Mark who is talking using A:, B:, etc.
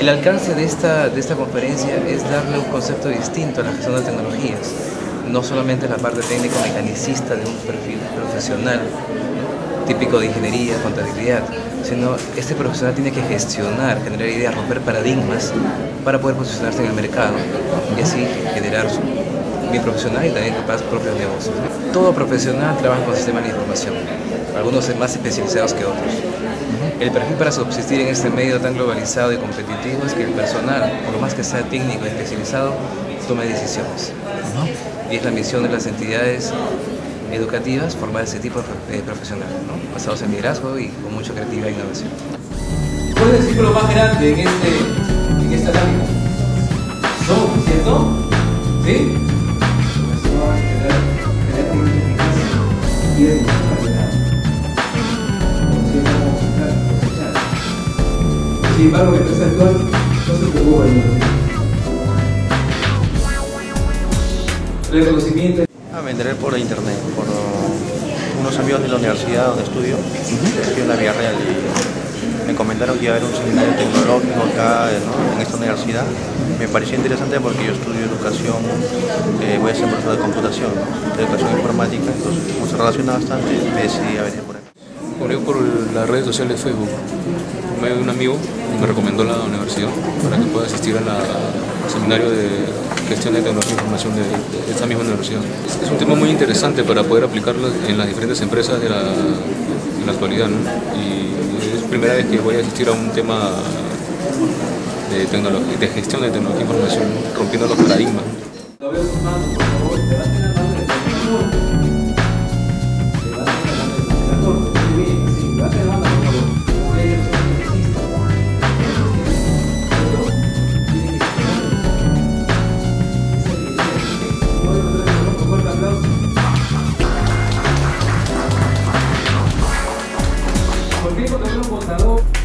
A: El alcance de esta, de esta conferencia es darle un concepto distinto a la gestión de tecnologías, no solamente la parte técnico-mecanicista de un perfil profesional, típico de ingeniería, contabilidad, sino este profesional tiene que gestionar, generar ideas, romper paradigmas para poder posicionarse en el mercado y así generar su bien profesional y también capaz propios negocios. Todo profesional trabaja con sistemas de información, algunos más especializados que otros. El perfil para subsistir en este medio tan globalizado y competitivo es que el personal, por más que sea técnico y especializado, tome decisiones. Y es la misión de las entidades educativas formar ese tipo de profesionales, ¿no? basados en liderazgo y con mucha creatividad e innovación.
B: ¿Cuál es el ciclo más grande en, este, en esta lámina? Son, ¿cierto? ¿Sí? Sin embargo, no se preocupa de Reconocimiento.
C: A vender por internet, por unos amigos de la universidad donde estudio, estoy en la Vía Real y me comentaron que iba a haber un seminario tecnológico acá en esta universidad. Me pareció interesante porque yo estudio educación, eh, voy a ser profesor de computación, de educación informática, entonces como se relaciona bastante, me decidí a venir por aquí.
D: Murió por las redes sociales Facebook, un amigo me recomendó la universidad para que pueda asistir al seminario de gestión de tecnología e información de, esta misma universidad. Es, un tema muy interesante para poder aplicarlo en las diferentes empresas de la, actualidad y es la primera vez que voy a asistir a un tema de, de gestión de tecnología e información, rompiendo los paradigmas. 不能那么残。